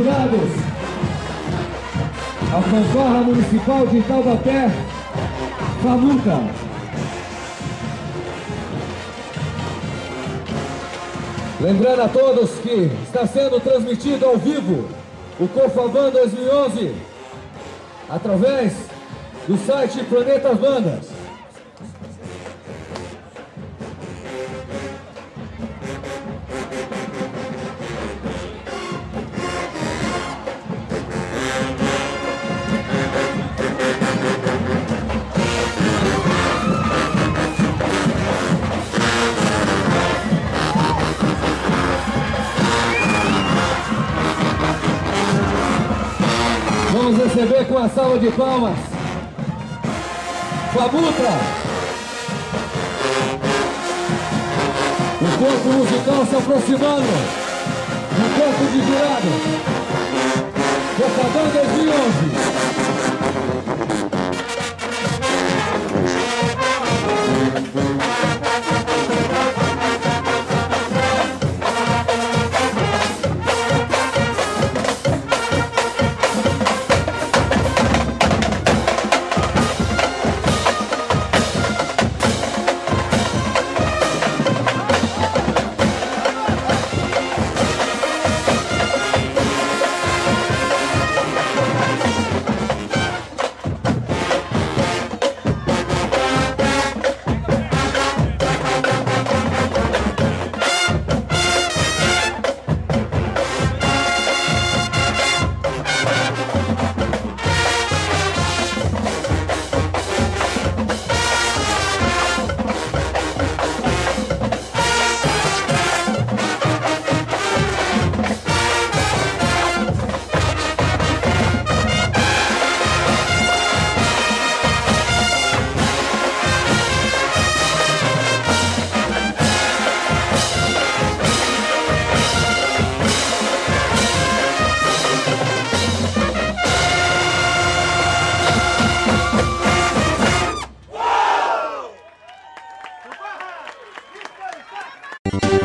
jurados, a fanfarra municipal de Taubaté, Famuca. Lembrando a todos que está sendo transmitido ao vivo o Cofaban 2011 através do site Planetas Bandas. Com a salva de palmas. Fabutra. O corpo musical se aproximando. O corpo de jurado. Copacabana 2011.